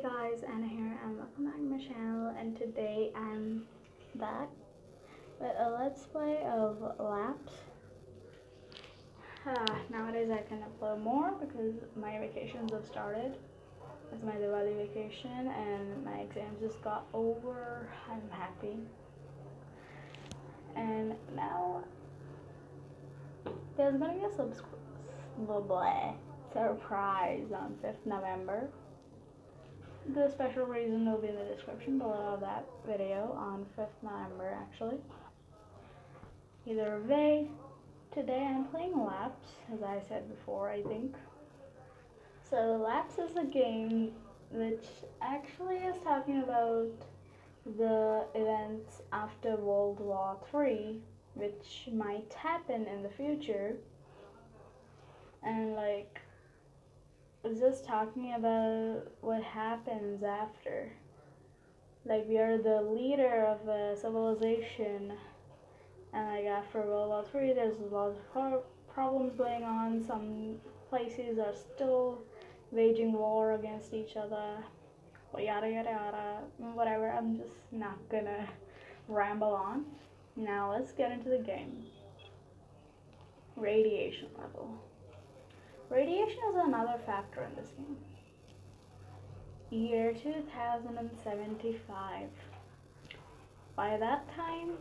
Hey guys, Anna here and welcome back to my channel and today I'm back with a let's play of Lapse. Uh, nowadays I can upload more because my vacations have started. It's my Diwali vacation and my exams just got over. I'm happy. And now there's gonna be a subscribe surprise on 5th November. The special reason will be in the description below that video on 5th November actually. Either way, today I'm playing Lapse, as I said before I think. So Lapse is a game which actually is talking about the events after World War III, which might happen in the future. And like it's just talking about what happens after. Like we are the leader of a civilization, and like after World War Three, there's a lot of pro- problems going on. Some places are still waging war against each other. Yada yada yada. Whatever. I'm just not gonna ramble on. Now let's get into the game. Radiation level. Radiation is another factor in this game. Year 2075. By that time,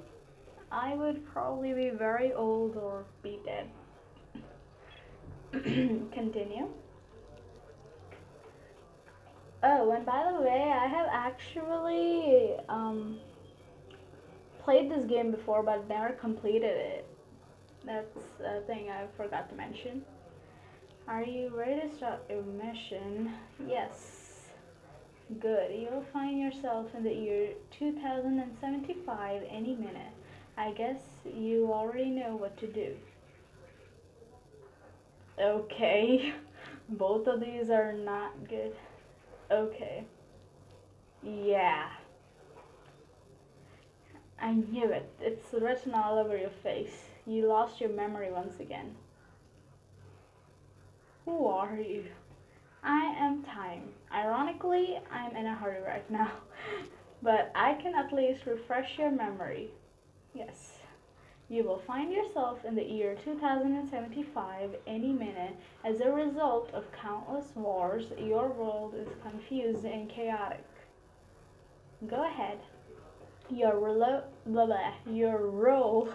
I would probably be very old or be dead. Continue. Oh, and by the way, I have actually um, played this game before but never completed it. That's a thing I forgot to mention. Are you ready to start your mission? Yes. Good. You'll find yourself in the year 2075 any minute. I guess you already know what to do. Okay. Both of these are not good. Okay. Yeah. I knew it. It's written all over your face. You lost your memory once again. Who are you? I am time. Ironically, I'm in a hurry right now, but I can at least refresh your memory. Yes. You will find yourself in the year 2075 any minute. As a result of countless wars, your world is confused and chaotic. Go ahead. Your, relo- blah, blah, your role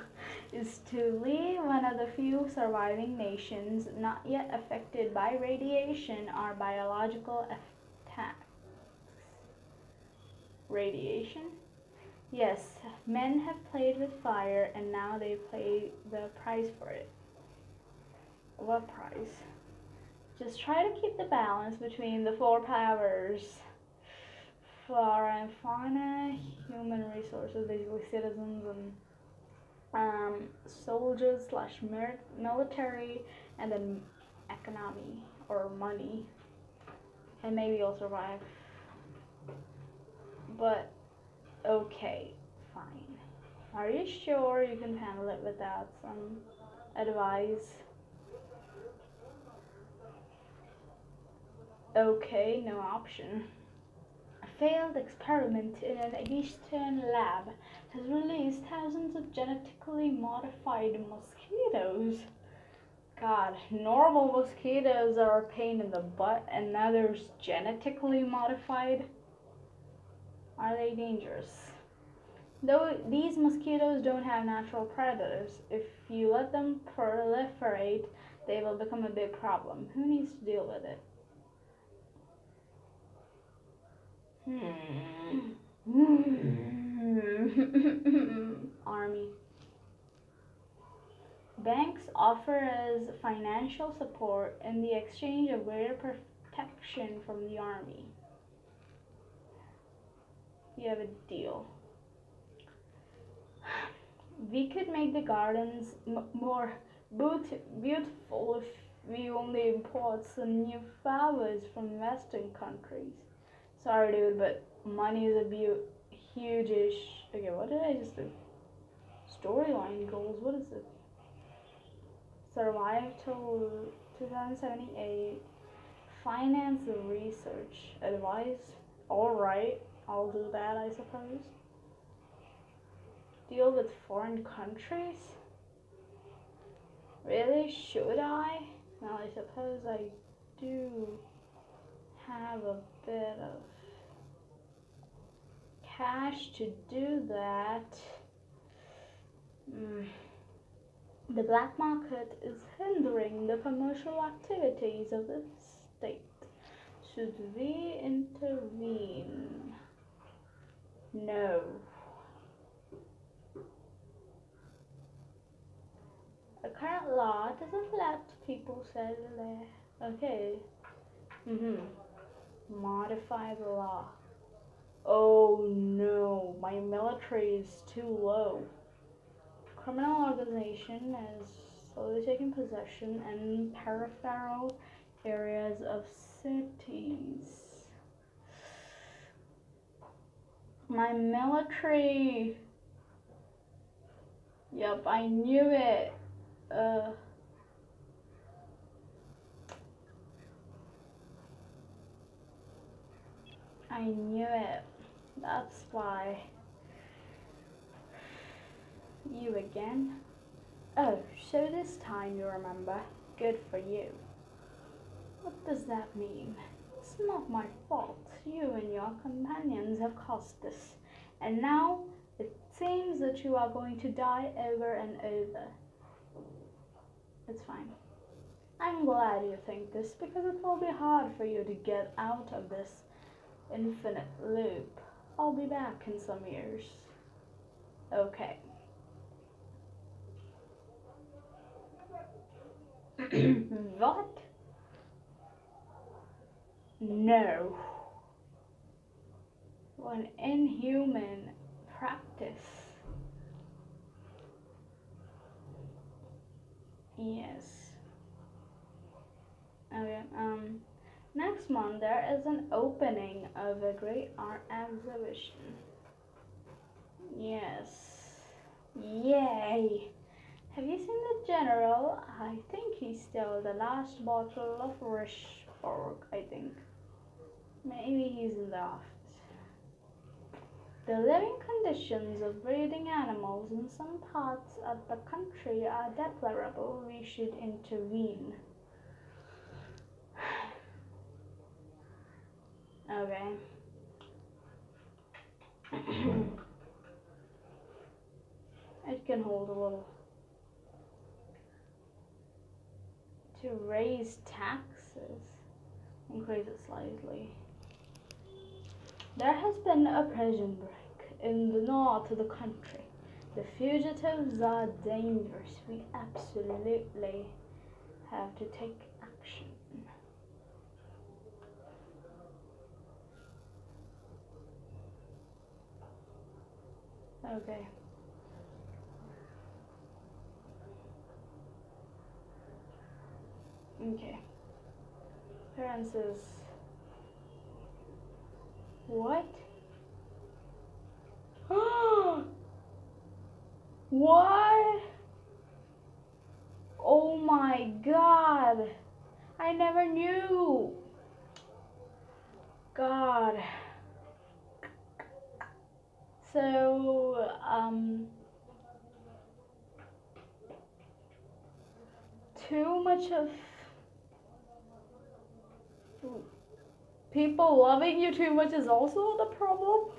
is to lead one of the few surviving nations not yet affected by radiation or biological attacks. Radiation? Yes, men have played with fire and now they pay the price for it. What price? Just try to keep the balance between the four powers flora and fauna, human resources, basically citizens and um, soldiers slash military, and then economy or money, and maybe you'll survive. But okay, fine. Are you sure you can handle it without some advice? Okay, no option failed experiment in an Eastern lab has released thousands of genetically modified mosquitoes. God, normal mosquitoes are a pain in the butt, and now there's genetically modified. Are they dangerous? Though these mosquitoes don't have natural predators, if you let them proliferate, they will become a big problem. Who needs to deal with it? Hmm. Hmm. Hmm. Army. Banks offer as financial support in the exchange of greater protection from the army. You have a deal. We could make the gardens more beautiful if we only import some new flowers from Western countries. Sorry, dude, but money is a bu- huge-ish. Okay, what did I just do? Storyline goals. What is it? Survive till 2078. Finance the research advice. Alright, I'll do that, I suppose. Deal with foreign countries? Really? Should I? Well, I suppose I do have a bit of cash to do that. Mm. The black market is hindering the commercial activities of the state. Should we intervene? No. The current law doesn't let people sell there. Okay. Mm-hmm. Modify the law. Oh no, my military is too low. Criminal organization is slowly taking possession in peripheral areas of cities. My military. Yep, I knew it. Uh, I knew it. That's why. You again? Oh, so this time you remember. Good for you. What does that mean? It's not my fault. You and your companions have caused this. And now it seems that you are going to die over and over. It's fine. I'm glad you think this because it will be hard for you to get out of this infinite loop. I'll be back in some years. Okay. what? No. An inhuman practice. Yes. Okay, um, next month there is an opening of a great art exhibition. Yes. Yay! Have you seen the general? I think he's still the last bottle of Richburg, I think. Maybe he's in the office. The living conditions of breeding animals in some parts of the country are deplorable. We should intervene. Okay. it can hold a little. To raise taxes, increase it slightly. There has been a prison break in the north of the country. The fugitives are dangerous. We absolutely have to take action. Okay. Okay. Appearances. What? what? Oh my god. I never knew. God. So, um, too much of people loving you too much is also the problem?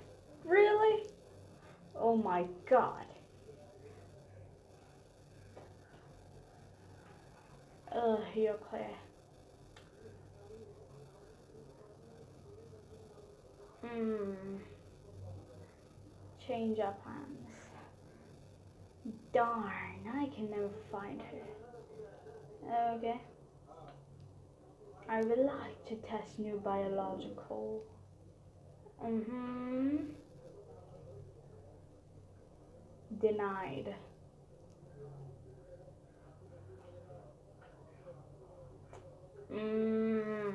Really? Oh my god. Ugh, you're clear. Hmm. Change our plans. Darn, I can never find her. Okay. I would like to test new biological. Mm-hmm. Denied. Mm.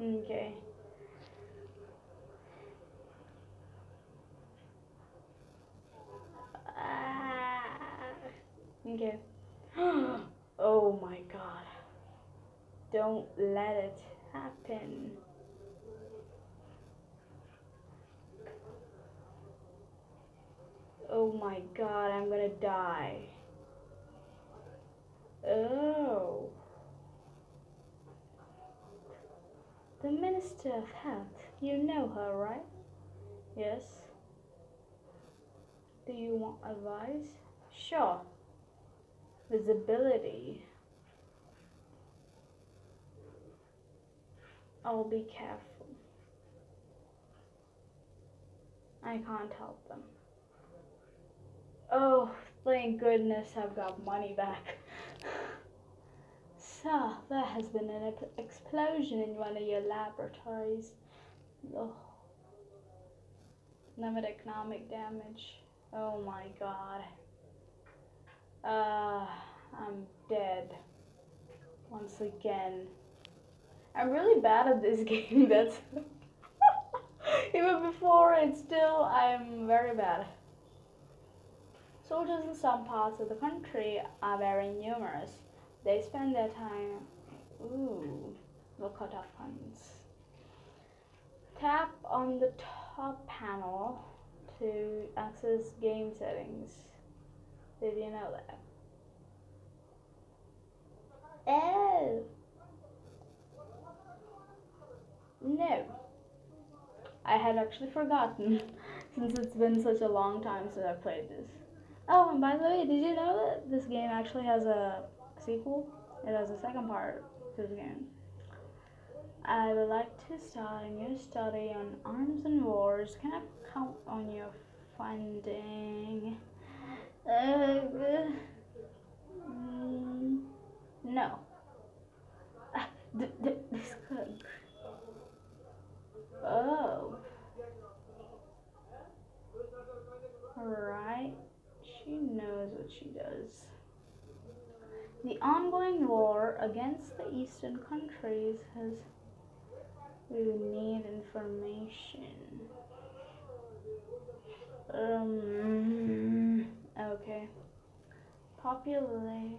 Okay. Ah. Okay. oh my god. Don't let it happen. Oh my god, I'm gonna die. Oh. The Minister of Health. You know her, right? Yes. Do you want advice? Sure. Visibility. I'll be careful. I can't help them. Oh, thank goodness I've got money back. So, there has been an explosion in one of your laboratories. Oh. Limit economic damage. Oh my god. Uh, I'm dead. Once again. I'm really bad at this game, that's... Even before it's still, I'm very bad. Soldiers in some parts of the country are very numerous. They spend their time... Ooh, we'll cut off funds. Tap on the top panel to access game settings. Did you know that? Oh! No. I had actually forgotten since it's been such a long time since I played this. Oh, and by the way, did you know that this game actually has a sequel? It has a second part to the game. I would like to start a new study on arms and wars. Can I count on your funding? Uh, no. Uh, this could. Oh. Right. She knows what she does. The ongoing war against the eastern countries has we need information. Um, okay. Populate,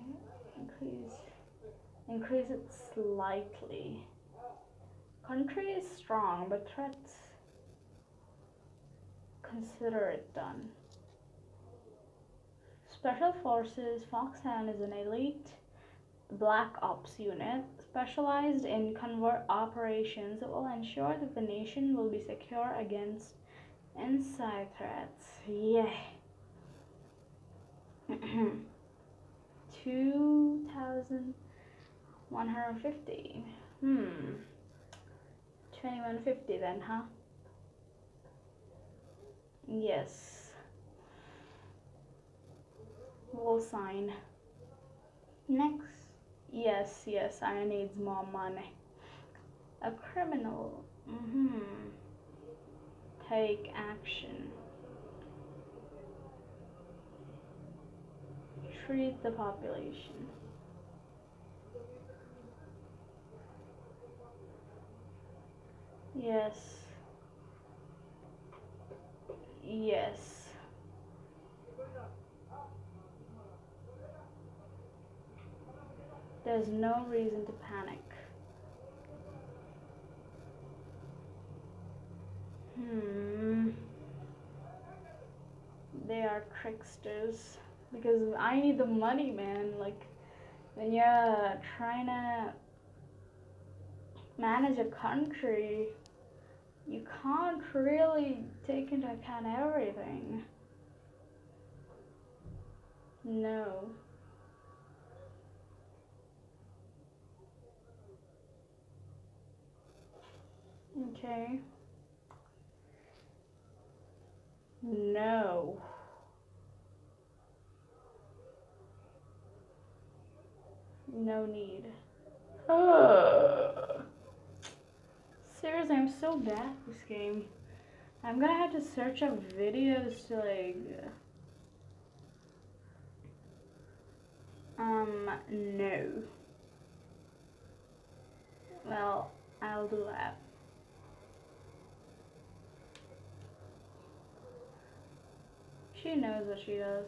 increase, increase it slightly. Country is strong, but threats, consider it done. Special Forces, Foxhound is an elite Black Ops unit specialized in covert operations that will ensure that the nation will be secure against inside threats. Yeah. 2,150. Hmm. 2150 then, huh? Yes. We'll sign. Next. Yes, yes, I need more money. A criminal. Mm-hmm. Take action. Treat the population. Yes. Yes. There's no reason to panic. Hmm. They are tricksters. Because I need the money, man. Like, when you're trying to manage a country, you can't really take into account everything. No. Okay. No. No need. Seriously, I'm so bad at this game. I'm gonna have to search up videos to like... Um, no. Well, I'll do that. She knows what she does.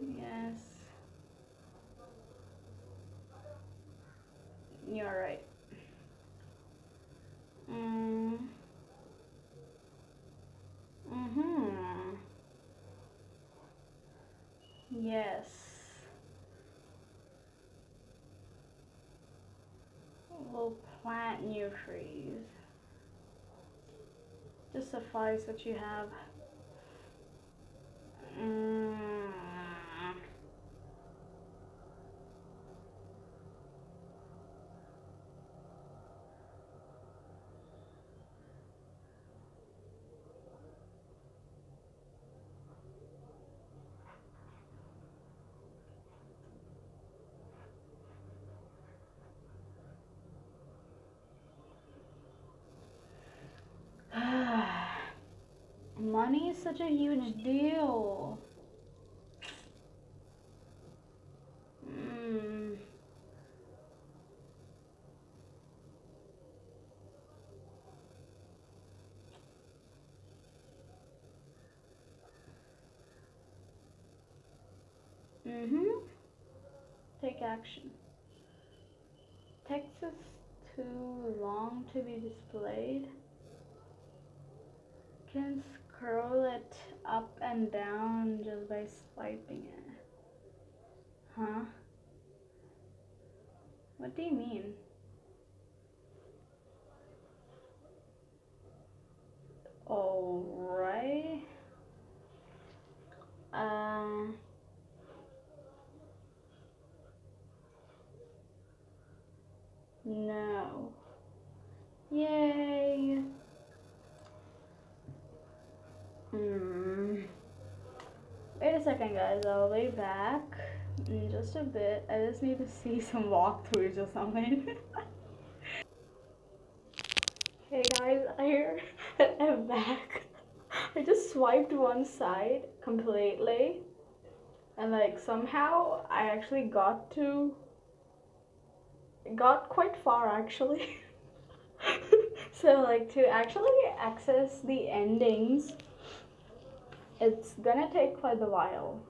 Yes. You're right. Mm. Mm-hmm. Yes. We'll plant new trees. Just suffice what you have. Mm. Money is such a huge deal. Mm. Mm-hmm. Take action. Text is too long to be displayed. Can scroll it up and down just by swiping it. Huh? What do you mean? Alright. Uh, no. Yay. Hmm. Wait a second, guys. I'll be back in just a bit. I just need to see some walkthroughs or something. hey guys, I am back. I just swiped one side completely, and like somehow I actually got to got quite far actually. so like to actually access the endings it's gonna take quite a while.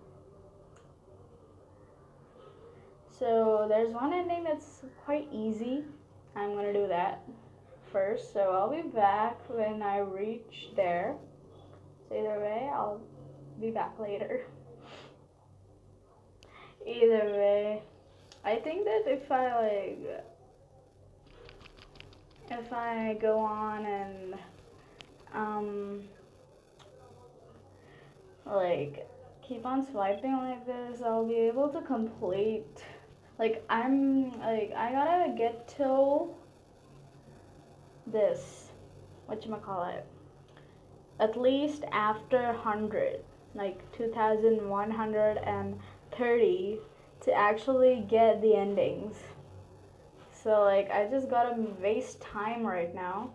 So there's one ending that's quite easy. I'm gonna do that first. So I'll be back when I reach there. So either way, I'll be back later. Either way, I think that if I like, if I go on and um, like keep on swiping like this, I'll be able to complete. Like I'm like I gotta get to this, what you call it, at least after hundred, like two thousand one hundred and thirty, to actually get the endings. So like I just gotta waste time right now.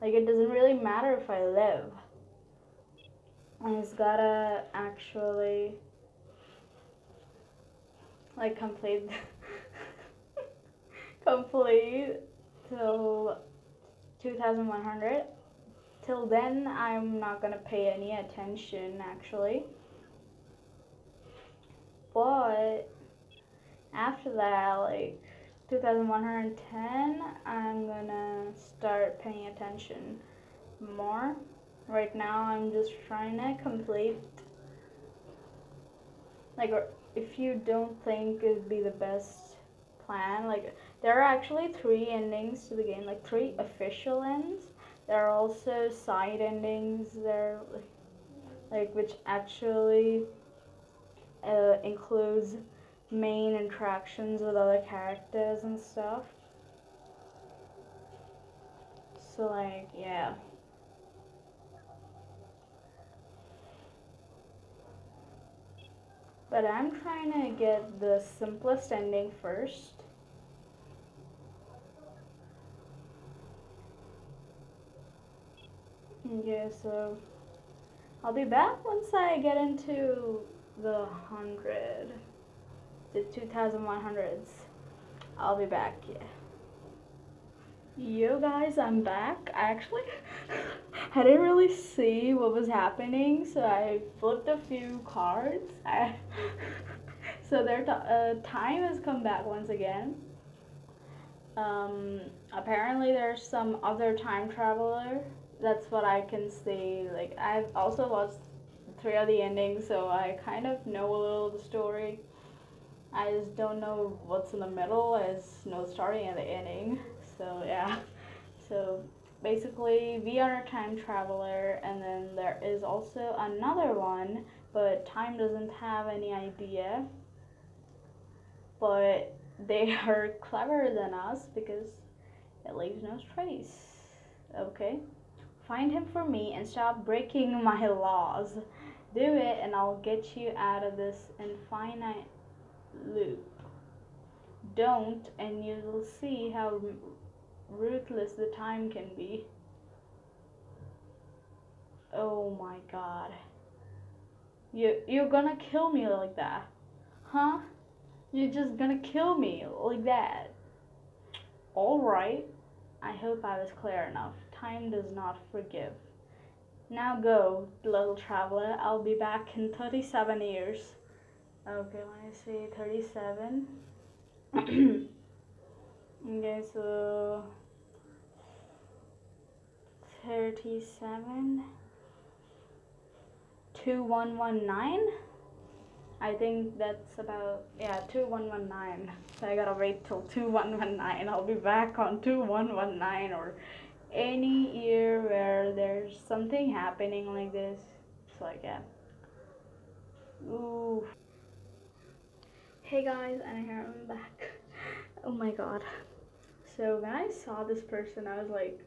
Like it doesn't really matter if I live. I just gotta actually like complete complete till 2100 till then I'm not gonna pay any attention actually. But after that like 2110 I'm gonna start paying attention more right now I'm just trying to complete. Like if you don't think it'd be the best plan like there are actually three endings to the game like three official ends. There are also side endings there like which actually uh, includes main interactions with other characters and stuff. So like yeah But I'm trying to get the simplest ending first. Yeah, so I'll be back once I get into the 100, the 2100s. I'll be back, yeah. Yo guys, I'm back. I actually I didn't really see what was happening, so I flipped a few cards. I, so their uh, time has come back once again. Um, apparently, there's some other time traveler. That's what I can see. Like I've also watched three of the endings, so I kind of know a little of the story. I just don't know what's in the middle. As no starting and the ending. So yeah. So basically, we are a time traveler, and then there is also another one, but time doesn't have any idea. But they are cleverer than us because it leaves no trace. Okay? Find him for me and stop breaking my laws. Do it and I'll get you out of this infinite loop. Don't and you'll see how ruthless the time can be. Oh my god. You you're gonna kill me like that. Huh? You're just gonna kill me like that. Alright. I hope I was clear enough. Time does not forgive. Now go, little traveler. I'll be back in 37 years. Okay, let me see. 37. okay, so 37 2119 I think that's about yeah 2119 so I gotta wait till 2119 I'll be back on 2119 or any year where there's something happening like this. It's like yeah ooh. Hey guys and I'm back. Oh my god so when I saw this person I was like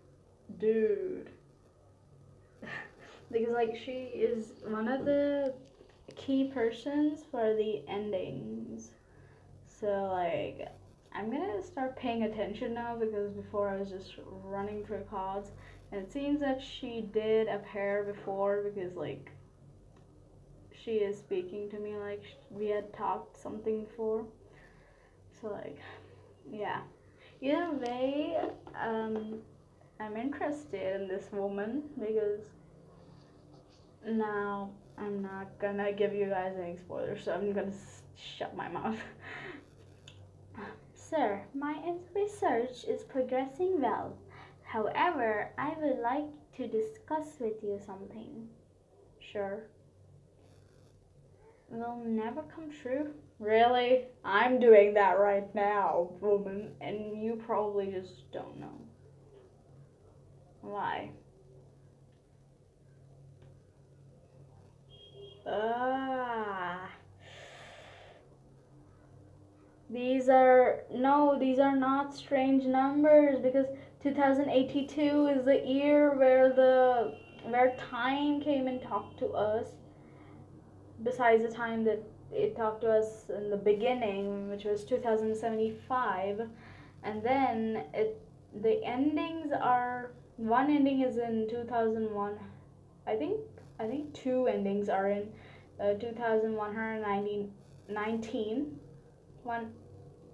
dude. Because like she is one of the key persons for the endings. So like i'm gonna start paying attention now because before i was just running through cards. And it seems that she did appear before because like she is speaking to me like we had talked something before. So like yeah either way um I'm interested in this woman because now I'm not gonna give you guys any spoilers, so I'm gonna shut my mouth. Sir, my research is progressing well. However, I would like to discuss with you something. Sure. Will never come true. Really? I'm doing that right now, woman, and you probably just don't know. Why? Ah. These are, no, these are not strange numbers because 2082 is the year where the, where time came and talked to us. Besides the time that it talked to us in the beginning, which was 2075. And then it, the endings are one ending is in 2001 i think i think two endings are in uh, 2119 one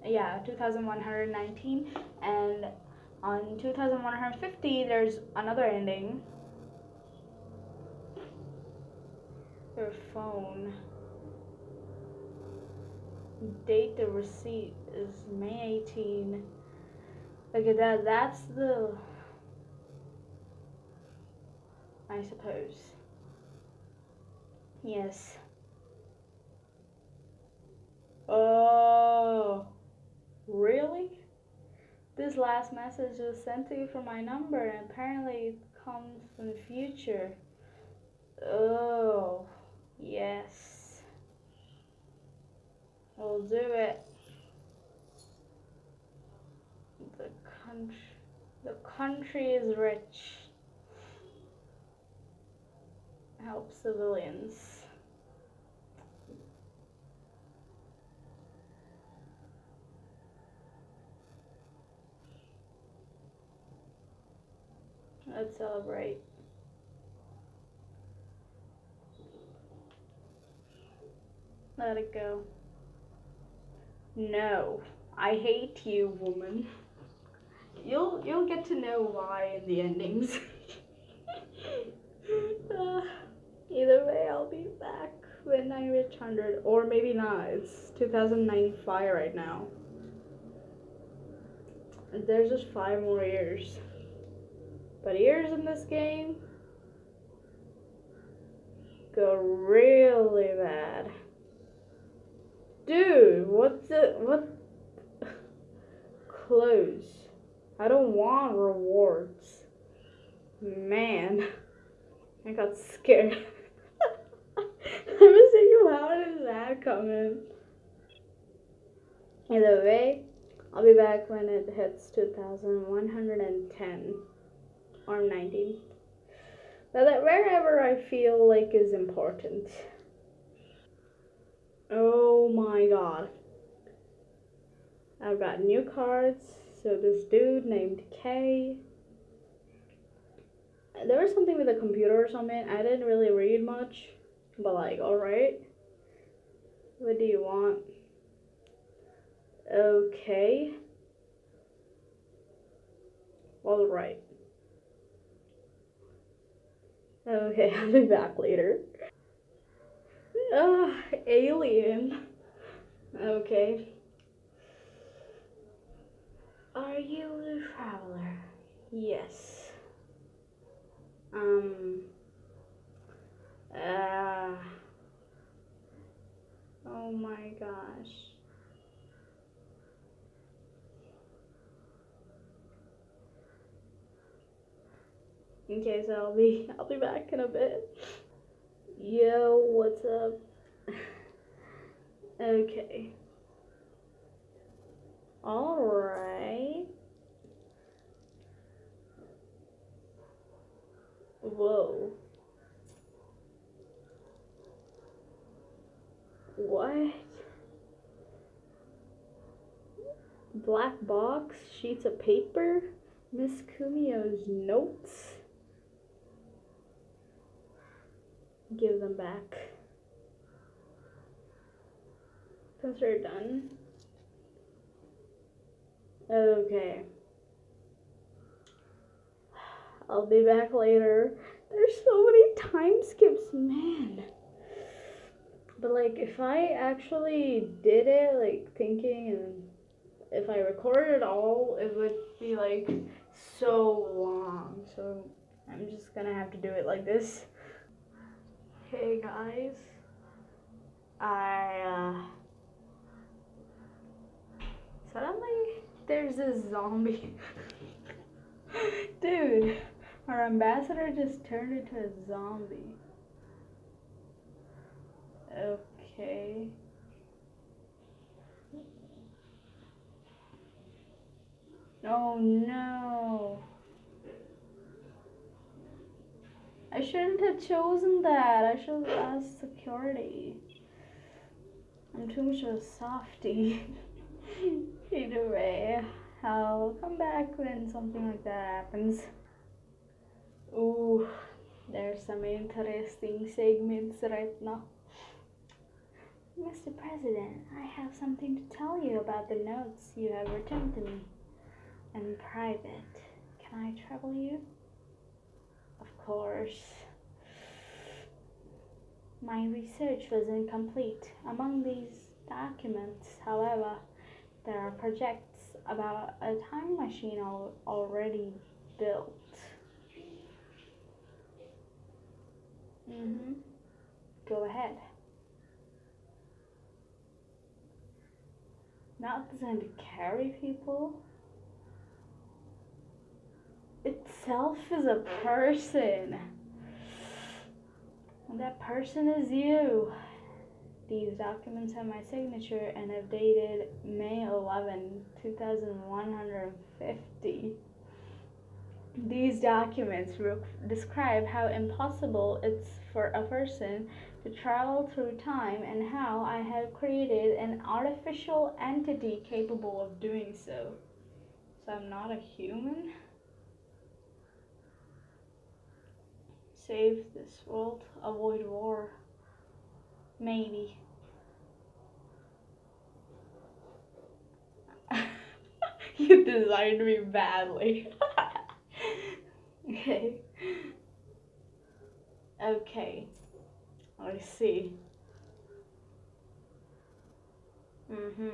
yeah 2119 and on 2150 there's another ending your phone date the receipt is may 18 look at that that's the I suppose. Yes. Oh, really? This last message was sent to you from my number and apparently it comes from the future. Oh, yes. We'll do it. The country, the country is rich. help civilians. Let's celebrate. Let it go. No, I hate you, woman. You'll you'll get to know why in the endings. uh. Either way, I'll be back when I reach 100. Or maybe not. It's 2095 right now. There's just five more years. But years in this game go really bad. Dude, what's it? What? Close. I don't want rewards. Man, I got scared. I was thinking, how did that come in? Either way, I'll be back when it hits 2110 or 19. But that wherever I feel like is important. Oh my god. I've got new cards. So this dude named K. There was something with a computer or something. I didn't really read much. But like, alright. What do you want? Okay. All right. Okay, I'll be back later. Ah, alien. Okay. Are you a traveler? Yes. Um. Uh. Oh my gosh. Okay, so I'll be I'll be back in a bit. Yo, what's up? okay. Alright. Whoa. What? Black box, sheets of paper, Miss Kumiyo's notes. Give them back. Since we're done. Okay. I'll be back later. There's so many time skips, man. But like if I actually did it, like thinking and if I recorded it all, it would be like so long. So I'm just gonna have to do it like this. Hey guys. I uh suddenly there's a zombie. Dude, our ambassador just turned into a zombie. Okay. Oh no. I shouldn't have chosen that. I should have asked security. I'm too much of a softie. Either way, I'll come back when something like that happens. Ooh, there's some interesting segments right now. Mr. President, I have something to tell you about the notes you have returned to me. In private. Can I trouble you? Course. My research was incomplete. Among these documents, however, there are projects about a time machine al already built. Mm-hmm. Go ahead. Not designed to carry people. Itself is a person. And that person is you. These documents have my signature and have dated May 11, 2150. These documents describe how impossible it's for a person to travel through time and how I have created an artificial entity capable of doing so. So I'm not a human? Save this world, avoid war. Maybe. you designed me badly. okay. Okay. I see. Mm-hmm.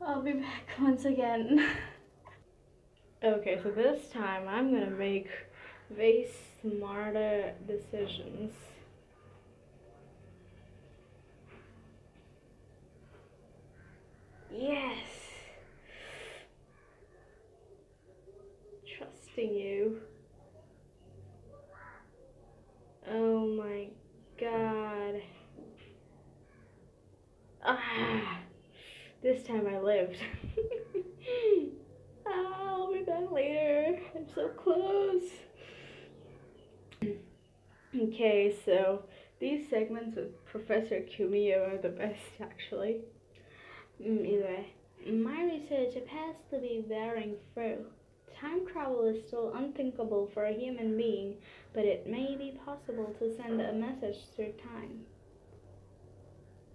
I'll be back once again. Okay, so this time I'm gonna make very smarter decisions. Yes! Trusting you. Oh my god. Ah! This time I lived. I'll be back later. I'm so close. Okay, so these segments with Professor Kumiyo are the best actually. Mm, anyway, my research appears to be bearing fruit. Time travel is still unthinkable for a human being, but it may be possible to send a message through time.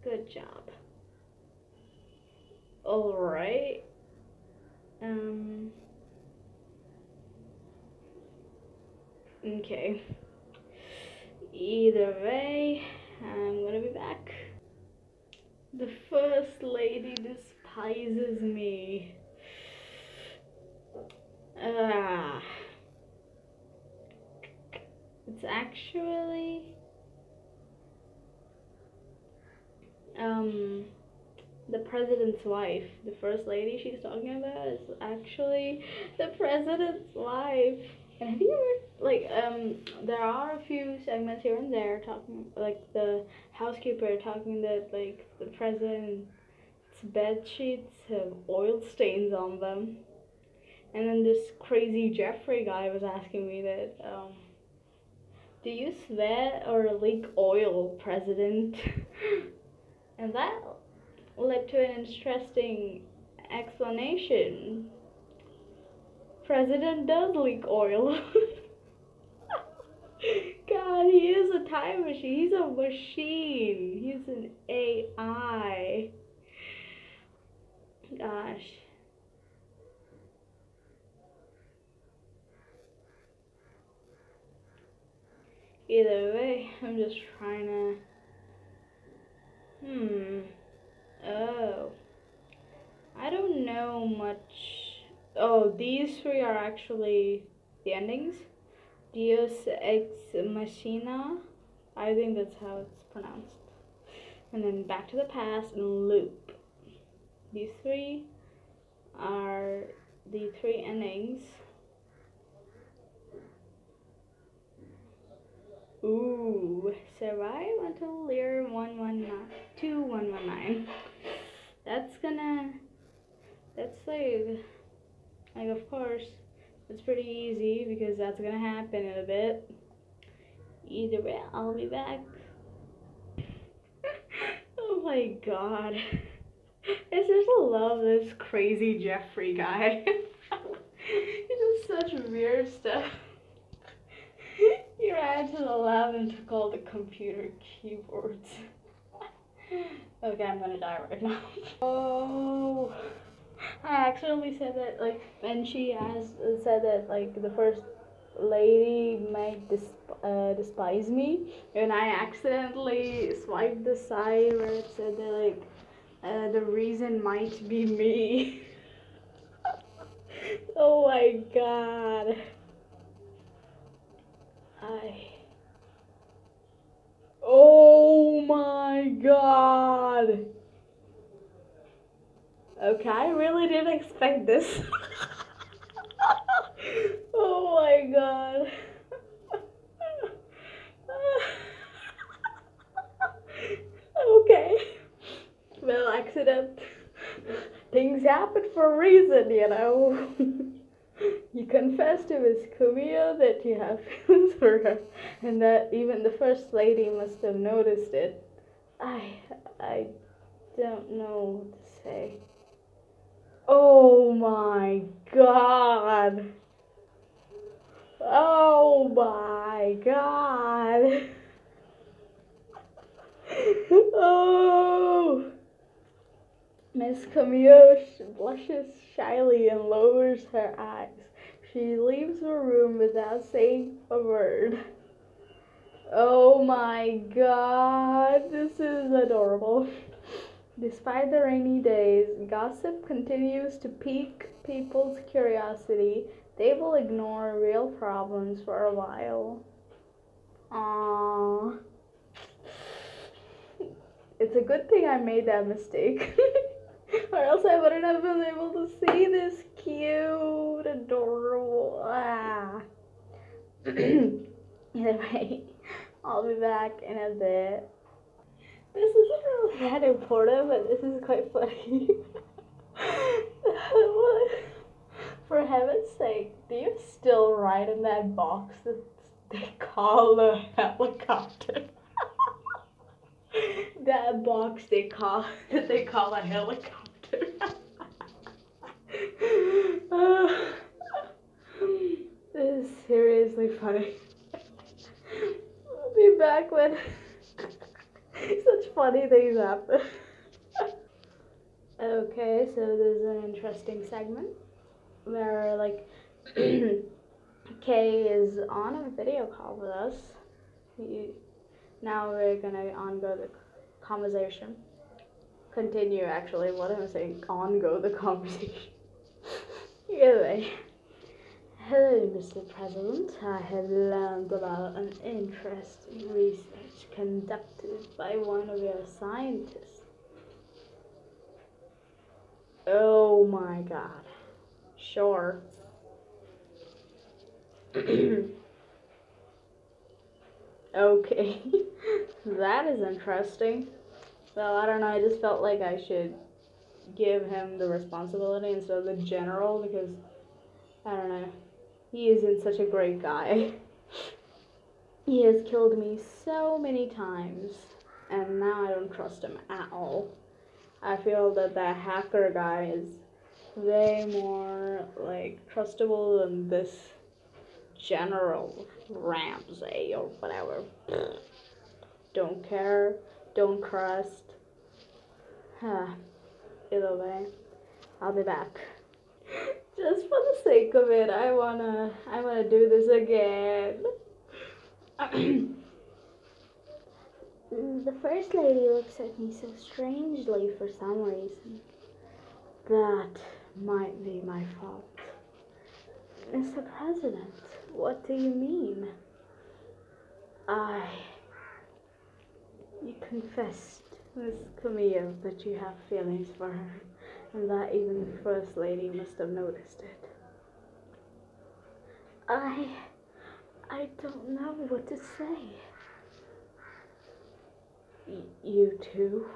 Good job. Alright. Um. Okay. Either way, I'm gonna be back. The first lady despises me. Ah. It's actually um the president's wife, the first lady she's talking about is actually the president's wife. And have you ever like um there are a few segments here and there talking like the housekeeper talking that like the president's bed sheets have oil stains on them. And then this crazy Jeffrey guy was asking me that um do you sweat or leak oil, president? and that led to an interesting explanation. President does leak oil. God, he is a time machine. He's a machine. He's an AI. Gosh. Either way, I'm just trying to. Hmm. Oh. I don't know much. Oh, these three are actually the endings. Deus ex machina. I think that's how it's pronounced. And then back to the past and loop. These three are the three endings. Ooh, survive until year 119, 2119. That's gonna, that's like, like of course, it's pretty easy because that's gonna happen in a bit. Either way, I'll be back. oh my god. It's just love this crazy Jeffrey guy. he does such weird stuff. He ran to the lab and took all the computer keyboards. Okay, I'm gonna die right now. oh, I accidentally said that, like, when she has said that, like, the first lady might dis uh, despise me, and I accidentally swiped the side where it said that, like, uh, the reason might be me. oh my god. I. Oh my god. Okay, I really didn't expect this. oh my god. okay. Well, accident. Things happen for a reason, you know. you confess to Miss Kumiyo that you have feelings for her, and that even the first lady must have noticed it. I, I don't know what to say. Oh my god. Oh my god. oh. Miss Kumiyo blushes shyly and lowers her eyes. She leaves the room without saying a word. Oh my god, this is adorable. Despite the rainy days, gossip continues to pique people's curiosity. They will ignore real problems for a while. Aww. It's a good thing I made that mistake. or else I wouldn't have been able to see this cute, adorable. Ah. anyway, I'll be back in a bit. This isn't really that important, but this is quite funny. For heaven's sake, do you still write in that box that they call a helicopter? That box they call that they call a helicopter. this is seriously funny. I'll be back when such funny things happen. okay, so there's an interesting segment where like Kay is on a video call with us. He, now we're gonna on go the conversation. Continue actually, what am I saying? On go the conversation. anyway. Hello, Mr. President. I have learned about an interesting research conducted by one of your scientists. Oh my god. Sure. okay. that is interesting. Well, I don't know. I just felt like I should give him the responsibility instead of the general because I don't know. He isn't such a great guy. he has killed me so many times, and now I don't trust him at all. I feel that that hacker guy is way more like trustable than this General Ramsey or whatever. don't care, don't trust. Huh. Either way, I'll be back. Just for the sake of it, I wanna, I wanna do this again. the first lady looks at me so strangely for some reason. That might be my fault. Mr. President, what do you mean? I. You confessed, Miss Kumiyo, that you have feelings for her, and that even the First Lady must have noticed it. I. I don't know what to say. Y- you too?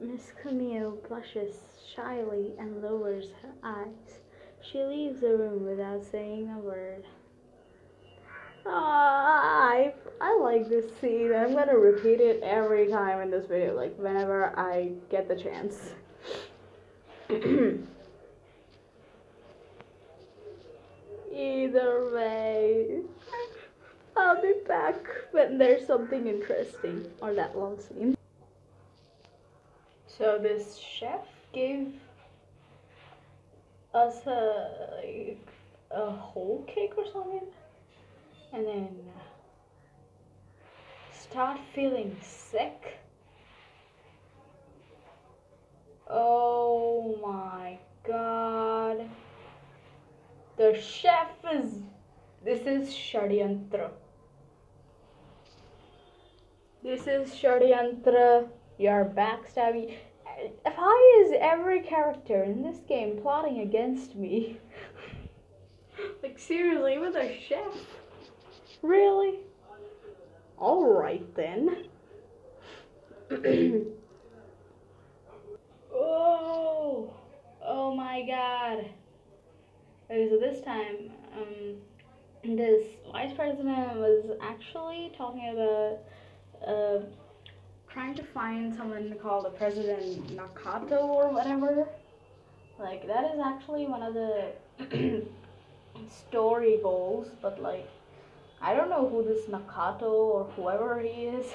Miss Kumiyo blushes shyly and lowers her eyes. She leaves the room without saying a word. Ah, I, I like this scene. I'm gonna repeat it every time in this video, like whenever I get the chance. Either way, I'll be back when there's something interesting or that long scene. So this chef gave us a a whole cake or something, and then uh, start feeling sick. Oh my god. The chef is. This is Shadyantra. This is Shadyantra. You're backstabbing. Why is every character in this game plotting against me? like, seriously, with a chef? Really? Alright then. oh! Oh my god. Okay, so this time, um, this vice president was actually talking about uh, trying to find someone called the President Nakato or whatever. Like, that is actually one of the story goals, but like, I don't know who this Nakato or whoever he is.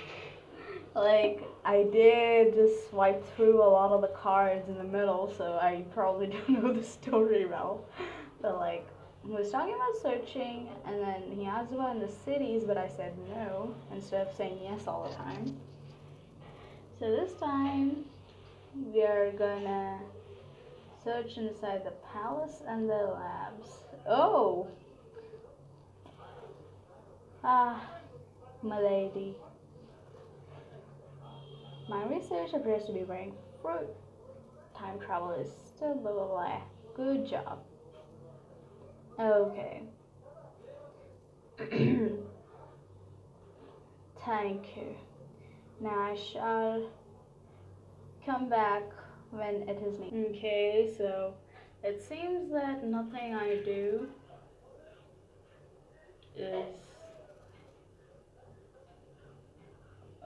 like, I did just swipe through a lot of the cards in the middle, so I probably don't know the story well. But like, was talking about searching, and then he asked about in the cities, but I said no instead of saying yes all the time. So this time we are gonna search inside the palace and the labs. Oh! Ah, milady. My research appears to be bearing fruit. Time travel is still blah blah blah. Good job. Okay. Thank you. Now I shall come back when it is needed. Okay, so it seems that nothing I do is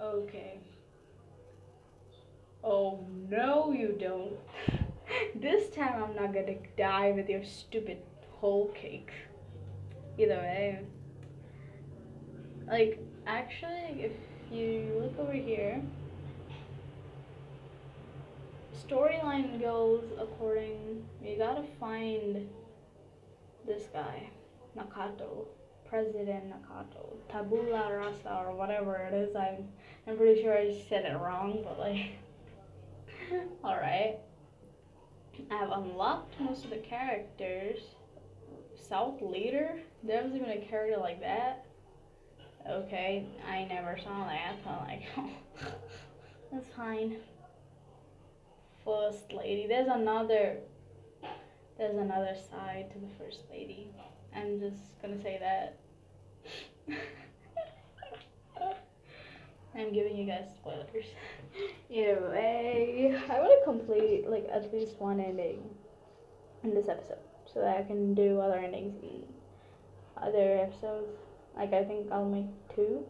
okay. Oh no, you don't. this time I'm not gonna die with your stupid whole cake. Either way. Like, actually, if you look over here, storyline goes according, you gotta find this guy, Nakato, President Nakato, Tabula Rasa, or whatever it is. I'm, I'm pretty sure I said it wrong, but like, alright. I've unlocked most of the characters. South Leader? There was even a character like that. Okay, I never saw that, but like, that's fine. First lady. There's another, there's another side to the first lady. I'm just gonna say that. I'm giving you guys spoilers. Either way, I want to complete like at least one ending in this episode so that I can do other endings in other episodes. Like I think I'll make two,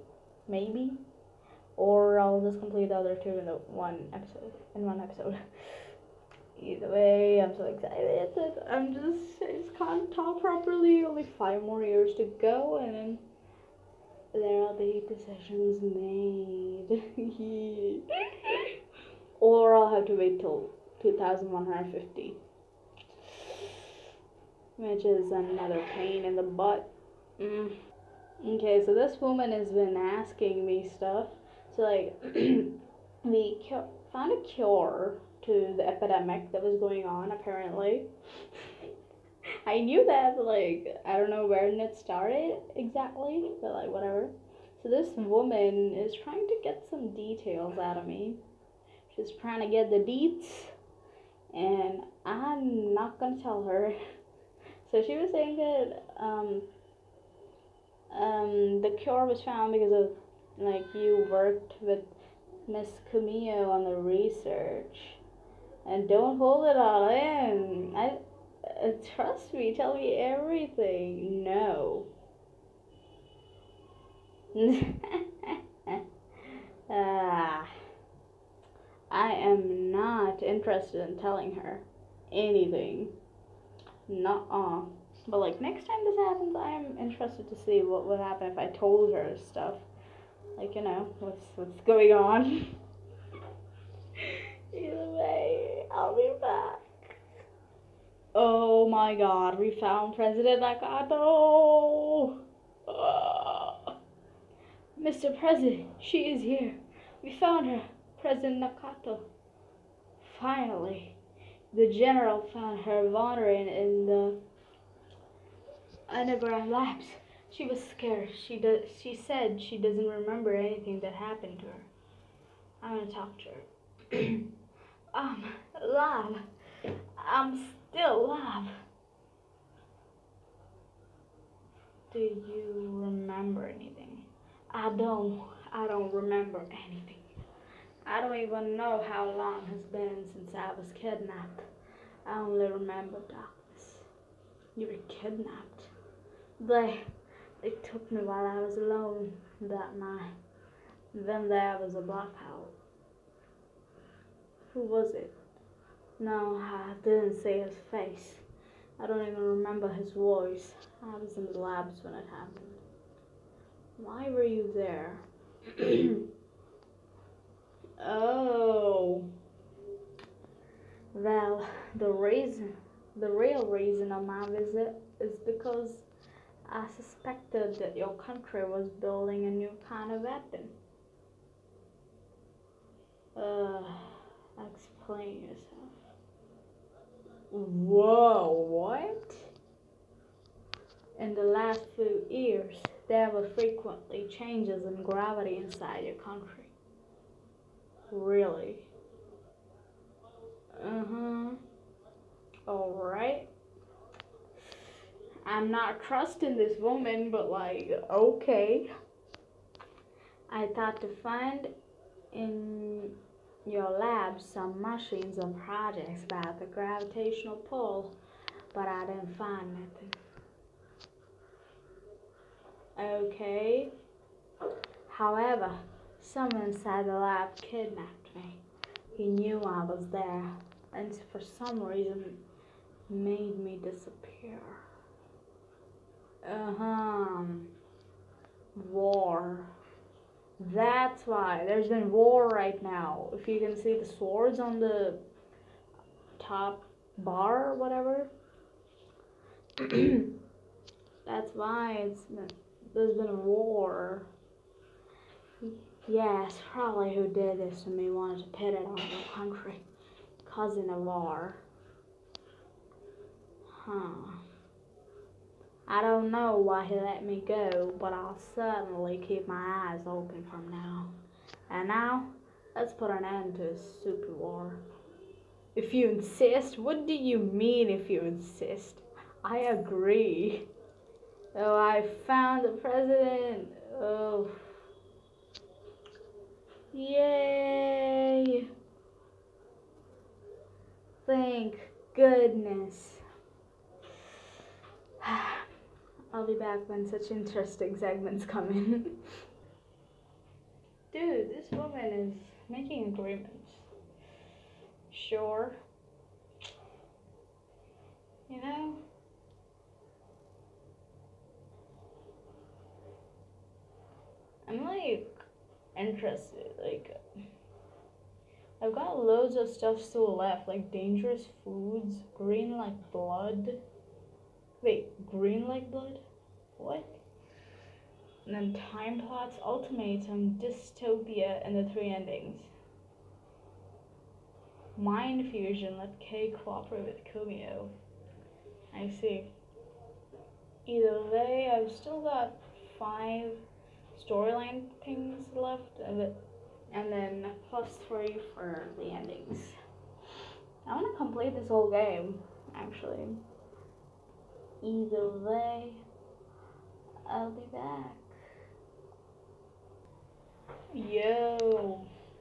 maybe, or I'll just complete the other two in the one episode in one episode. Either way, I'm so excited. I'm just I just can't talk properly. Only five more years to go, and then there'll be decisions made. or I'll have to wait till 2150 which is another pain in the butt. Mm. Okay, so this woman has been asking me stuff. So, like, we found a cure to the epidemic that was going on, apparently. I knew that, but, like, I don't know where it started exactly, but, like, whatever. So, this woman is trying to get some details out of me. She's trying to get the deets, and I'm not gonna tell her. So she was saying that um, um, the cure was found because of like you worked with Miss Kumiyo on the research, and don't hold it all in. I uh, trust me. Tell me everything. No. ah, I am not interested in telling her anything. Nuh-uh. But like next time this happens, I'm interested to see what would happen if I told her stuff. Like you know what's what's going on. Either way, I'll be back. Oh my God, we found President Nakato. Uh, Mr. President, she is here. We found her, President Nakato. Finally the general found her wandering in the underground labs. She was scared. She does. She said she doesn't remember anything that happened to her. I'm gonna talk to her. um, lab. I'm still lab. Do you remember anything? I don't. I don't remember anything. I don't even know how long has been since I was kidnapped. I only remember darkness. You were kidnapped. They, they took me while I was alone that night. Then there was a blackout. Who was it? No, I didn't see his face. I don't even remember his voice. I was in the labs when it happened. Why were you there? Oh. Well, the reason, the real reason of my visit is because I suspected that your country was building a new kind of weapon. Uh, explain yourself. Whoa, what? In the last few years, there were frequently changes in gravity inside your country. Really? Huh. Alright. I'm not trusting this woman, but like, okay. I thought to find in your lab some machines and projects about the gravitational pull, but I didn't find nothing. Okay. However, someone inside the lab kidnapped me. He knew I was there, and for some reason made me disappear. Uh-huh. War. That's why. There's been war right now. If you can see the swords on the top bar or whatever. That's why it's been, there's been a war. Yes, probably who did this to me wanted to pit it on the country, cousin of war. Huh. I don't know why he let me go, but I'll certainly keep my eyes open from now. And now, let's put an end to this super war. If you insist, what do you mean if you insist? I agree. Oh, I found the president. Oh. Yay. Thank goodness. I'll be back when such interesting segments come in. Dude, this woman is making agreements. Sure. You know? I'm like interested. Like, I've got loads of stuff still left, like dangerous foods, green like blood. Wait, green like blood? What? And then time plots, ultimatum, dystopia, and the three endings. Mind fusion, let K cooperate with Kumiyo. I see. Either way, I've still got five storyline things left of it, and then plus three for the endings. I want to complete this whole game, actually. Either way, I'll be back. Yo,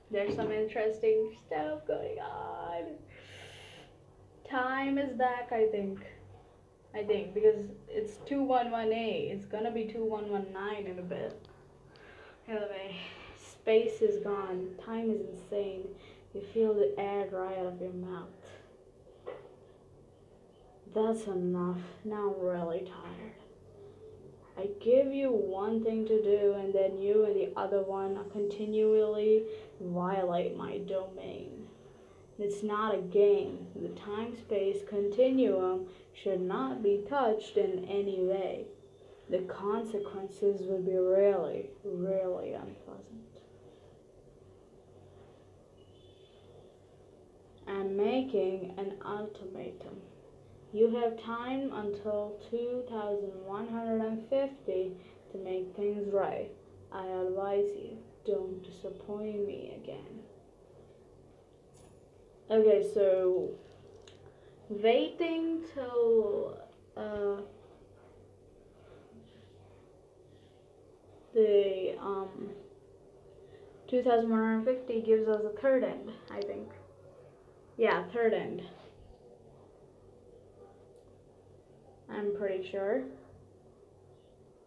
there's some interesting stuff going on. Time is back, I think. I think because it's 211A. It's gonna be 2119 in a bit. Anyway, space is gone. Time is insane. You feel the air dry out of your mouth. That's enough. Now I'm really tired. I give you one thing to do, and then you and the other one continually violate my domain. It's not a game. The time space continuum should not be touched in any way. The consequences would be really, really unpleasant. I'm making an ultimatum. You have time until 2150 to make things right. I advise you, don't disappoint me again. Okay, so waiting till uh, the um, 2150 gives us a third end, I think. Yeah, third end. I'm pretty sure.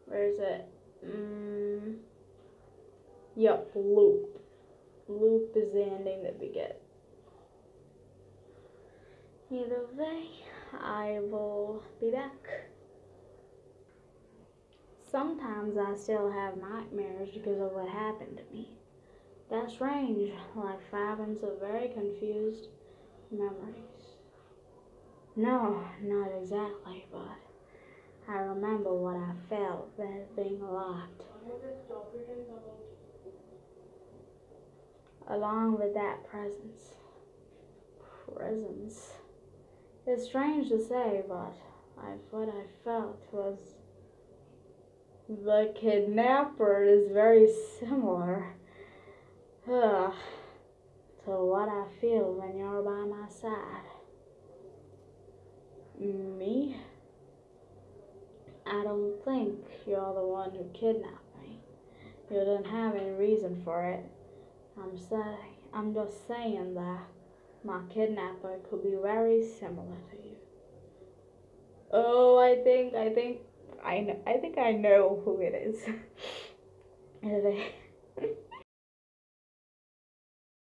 Where is it? Mm, yep, loop. Loop is the ending that we get. Either way, I will be back. Sometimes I still have nightmares because of what happened to me. That's strange, like fragments of very confused memories. No, not exactly, but I remember what I felt being locked. along with that presence. Presence. It's strange to say, but I, what I felt was the kidnapper is very similar uh, to what I feel when you're by my side. Me? I don't think you're the one who kidnapped me. You didn't have any reason for it. I'm saying, I'm just saying that my kidnapper could be very similar to you. Oh, I think, I think, I I think I know who it is.